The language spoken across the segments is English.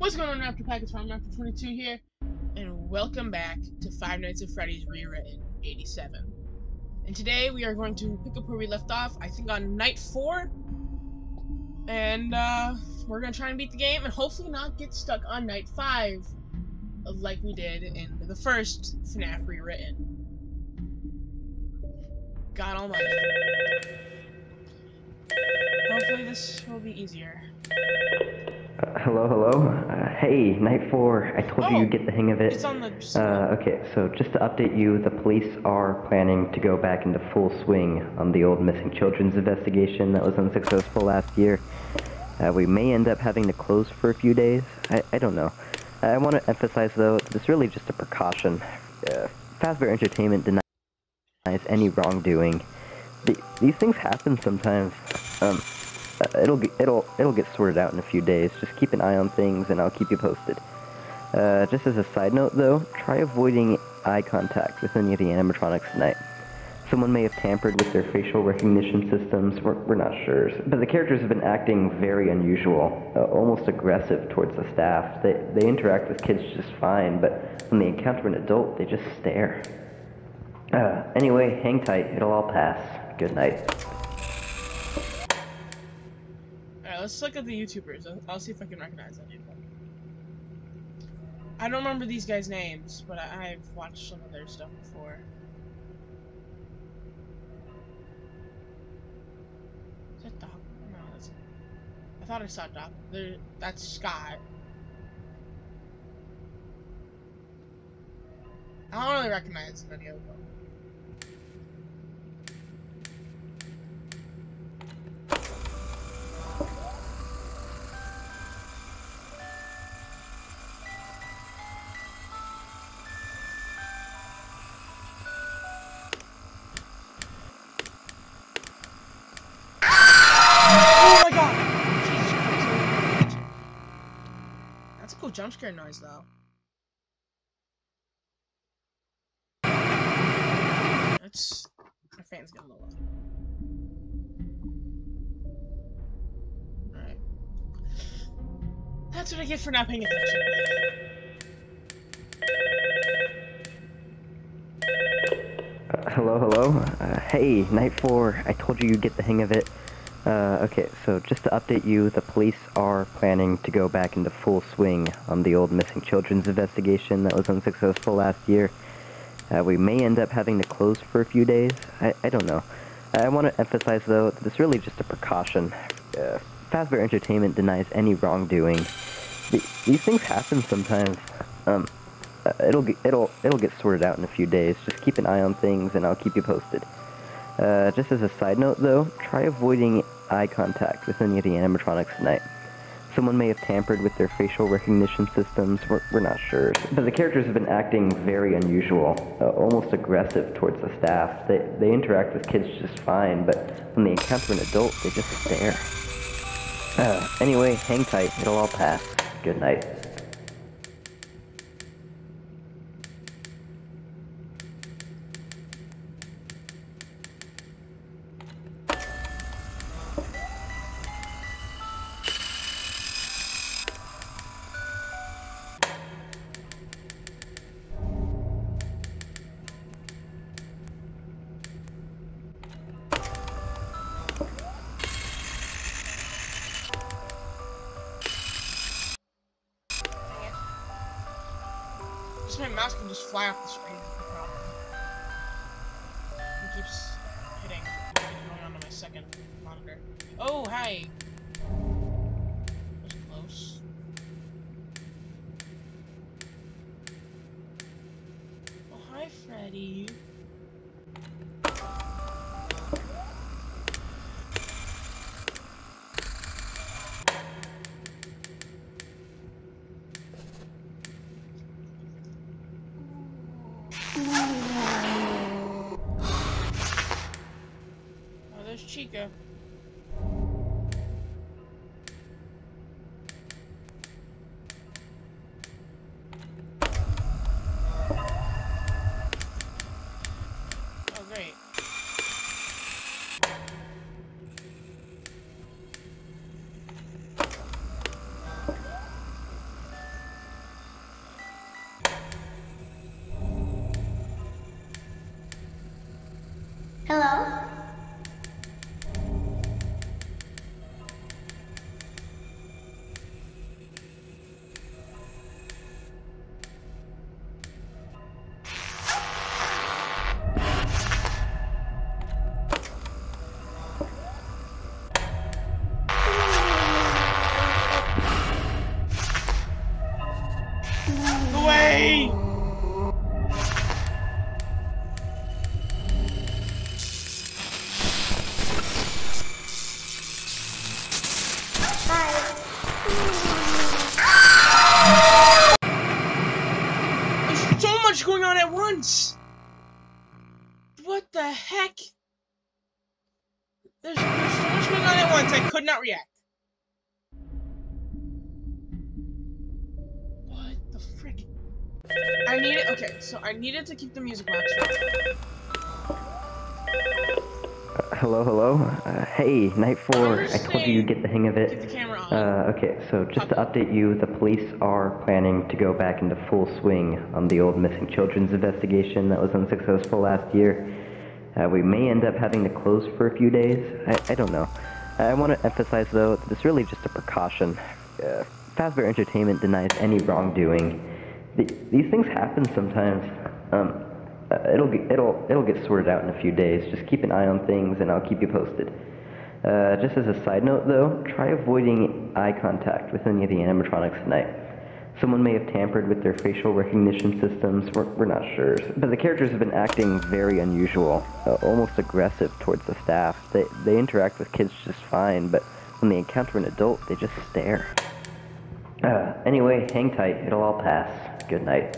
What's going on, Raptor Packets from Raptor 22 here, and welcome back to Five Nights at Freddy's Rewritten 87. And today we are going to pick up where we left off, I think on night 4, and uh, we're going to try and beat the game and hopefully not get stuck on night 5, like we did in the first FNAF Rewritten. God almighty. Hopefully this will be easier. Uh, hello, hello. Uh, hey, night four. I told you Oh, you'd get the hang of it. It's on the... Uh, okay, so just to update you, the police are planning to go back into full swing on the old missing children's investigation that was unsuccessful last year. Uh, we may end up having to close for a few days. I, I don't know. I want to emphasize, though, that it's really just a precaution. Uh, Fazbear Entertainment denies any wrongdoing. The, these things happen sometimes. Um, it'll get it'll it'll get sorted out in a few days. Just keep an eye on things, and I'll keep you posted. Uh, just as a side note, though, try avoiding eye contact with any of the animatronics tonight. Someone may have tampered with their facial recognition systems. We're, we're not sure, but the characters have been acting very unusual, uh, almost aggressive towards the staff. They they interact with kids just fine, but when they encounter an adult, they just stare. Uh, anyway, hang tight. It'll all pass. Good night. Let's look at the YouTubers. I'll, I'll see if I can recognize any of them. I don't remember these guys' names, but I, I've watched some of their stuff before. Is that Doc? No, that's. I thought I saw Doc. There, that's Scott. I don't really recognize any of them. Jump scare noise, though. That's. My fan's getting loud. Alright. That's what I get for not paying attention. Uh, hello, hello. Uh, hey, night four. I told you you'd get the hang of it. Uh, okay, so just to update you, the police are planning to go back into full swing on the old missing children's investigation that was unsuccessful last year. Uh, we may end up having to close for a few days. I, I don't know. I want to emphasize, though, that it's really just a precaution. Uh, Fazbear Entertainment denies any wrongdoing. The, these things happen sometimes. Um, uh, it'll get it'll it'll get sorted out in a few days. Just keep an eye on things, and I'll keep you posted. Uh, just as a side note, though, try avoiding eye contact with any of the animatronics tonight. Someone may have tampered with their facial recognition systems. We're, we're not sure, but the characters have been acting very unusual, uh, almost aggressive towards the staff. They they interact with kids just fine, but when they encounter an adult, they just stare. Uh, anyway, hang tight. It'll all pass. Good night. My mouse can just fly off the screen. Oh, there's Chica. Much going on at once! What the heck? There's, there's so much going on at once, I could not react. What the frick? I needed, okay, so I needed to keep the music box running. Hello, hello. Uh, hey, Night 4. I told you you'd get the hang of it. the camera on. Uh, okay, so just to update you, the police are planning to go back into full swing on the old missing children's investigation that was unsuccessful last year. Uh, we may end up having to close for a few days. I, I don't know. I want to emphasize, though, that it's really just a precaution. Uh, Fazbear Entertainment denies any wrongdoing. Th- these things happen sometimes. Um, uh, it'll get it'll it'll get sorted out in a few days. Just keep an eye on things, and I'll keep you posted. Uh, just as a side note, though, try avoiding eye contact with any of the animatronics tonight. Someone may have tampered with their facial recognition systems. We're, we're not sure, but the characters have been acting very unusual, uh, almost aggressive towards the staff. They they interact with kids just fine, but when they encounter an adult, they just stare. Uh, anyway, hang tight. It'll all pass. Good night.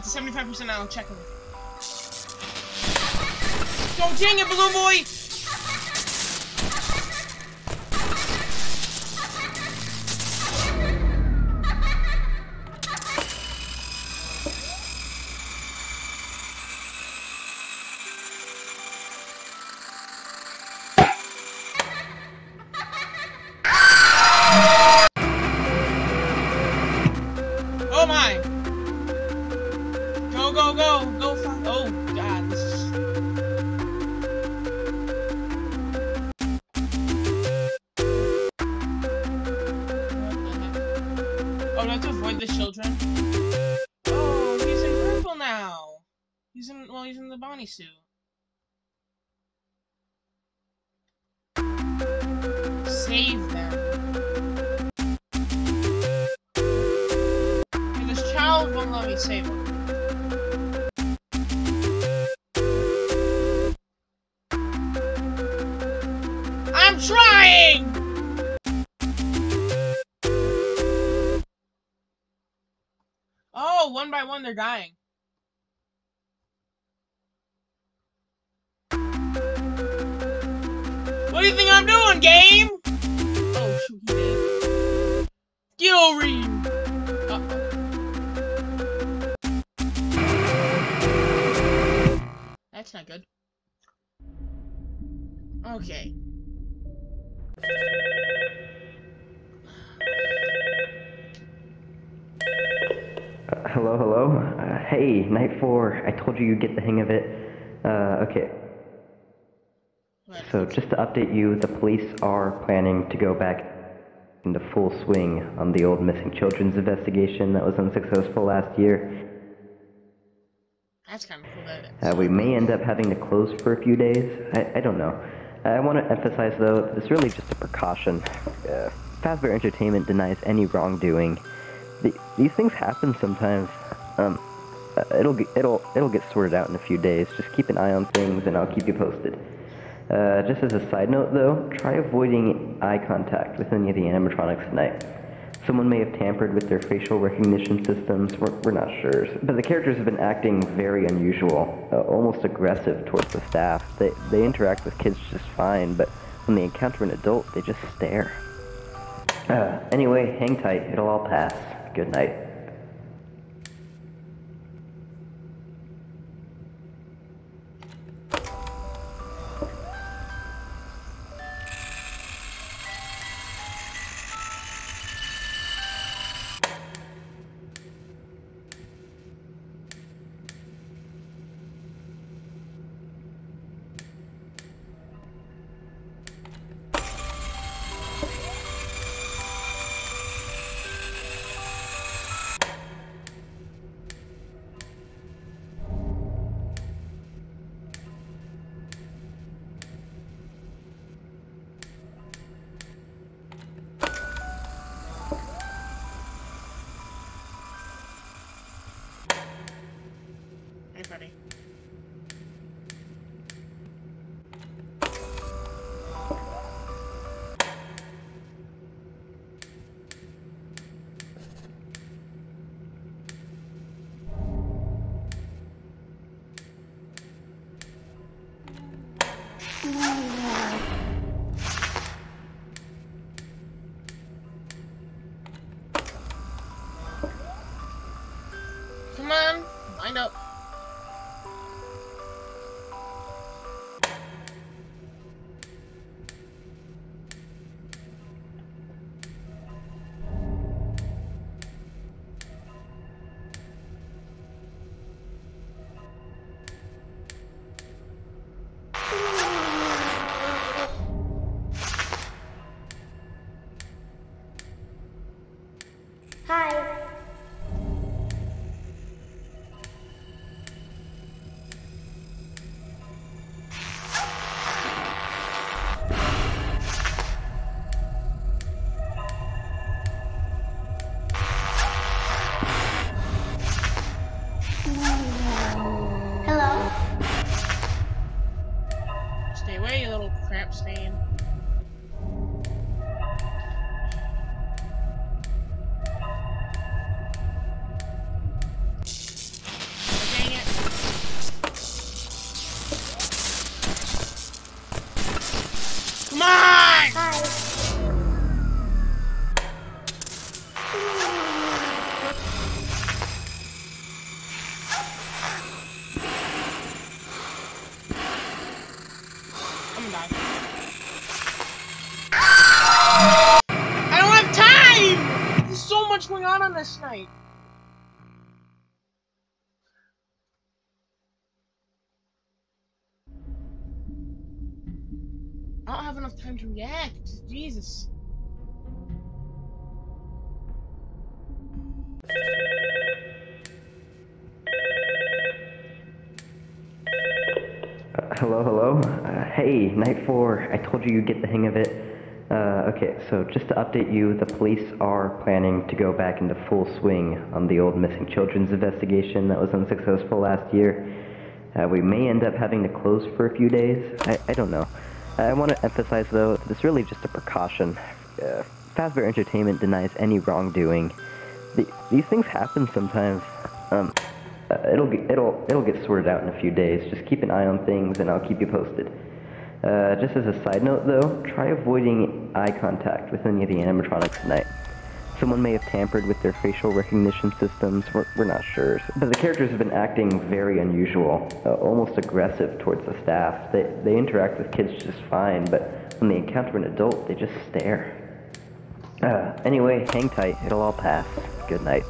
Get to 75% now, check him. Don't dang it, Balloon Boy! Won't let me save. I'm trying! Oh, one by one they're dying. What do you think I'm doing, game? Oh, shoot, he did. Gilream! Uh-oh. That's not good. Okay. Uh, hello, hello. Uh, hey, Night 4. I told you you'd get the hang of it. Uh, okay. What? So, just to update you, the police are planning to go back into full swing on the old missing children's investigation that was unsuccessful last year. That's kind of cool that. Uh, we may end up having to close for a few days. I, I don't know. I want to emphasize, though, it's really just a precaution. Uh, Fazbear Entertainment denies any wrongdoing. The, these things happen sometimes. Um, uh, it'll get, it'll it'll get sorted out in a few days. Just keep an eye on things, and I'll keep you posted. Uh, just as a side note, though, try avoiding eye contact with any of the animatronics tonight. Someone may have tampered with their facial recognition systems. We're, we're not sure, but the characters have been acting very unusual, uh, almost aggressive towards the staff. They they interact with kids just fine, but when they encounter an adult, they just stare. Uh, anyway, hang tight. It'll all pass. Good night. I don't have enough time to react. Jesus. hello, hello. Uh, hey, Night 4, I told you you'd get the hang of it. Uh, okay, so just to update you, the police are planning to go back into full swing on the old missing children's investigation that was unsuccessful last year. Uh, we may end up having to close for a few days. I, I don't know. I want to emphasize, though, that it's really just a precaution. Uh, Fazbear Entertainment denies any wrongdoing. The, these things happen sometimes. Um, uh, it'll get, it'll it'll get sorted out in a few days. Just keep an eye on things, and I'll keep you posted. Uh, just as a side note, though, try avoiding eye contact with any of the animatronics tonight. Someone may have tampered with their facial recognition systems. We're, we're not sure. But the characters have been acting very unusual, uh, almost aggressive towards the staff. They, they interact with kids just fine, but when they encounter an adult, they just stare. Uh, anyway, hang tight. It'll all pass. Good night.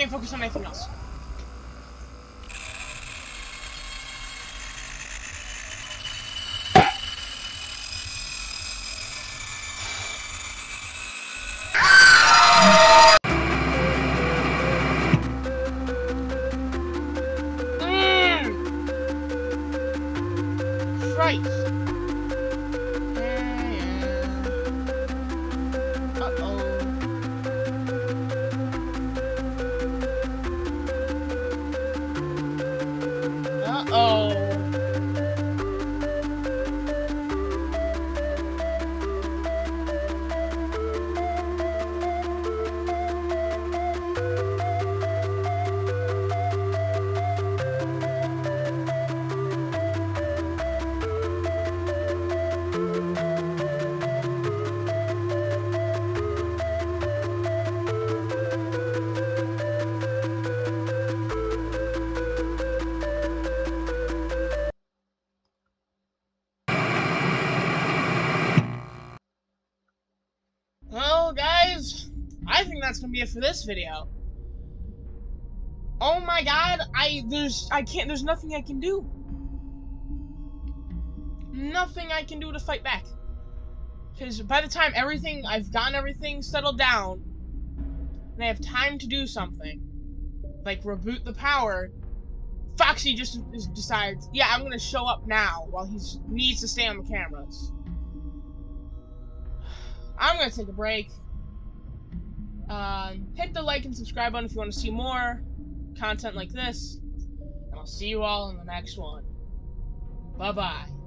Hi. I can't focus on anything else. Gonna be it for this video. Oh my god, I there's I can't there's nothing I can do. nothing I can do to fight back. Because by the time everything, I've gotten everything settled down, and I have time to do something, like reboot the power, Foxy just decides, yeah, I'm gonna show up now while he needs to stay on the cameras. I'm gonna take a break. Um, hit the like and subscribe button if you want to see more content like this. And I'll see you all in the next one. Bye bye.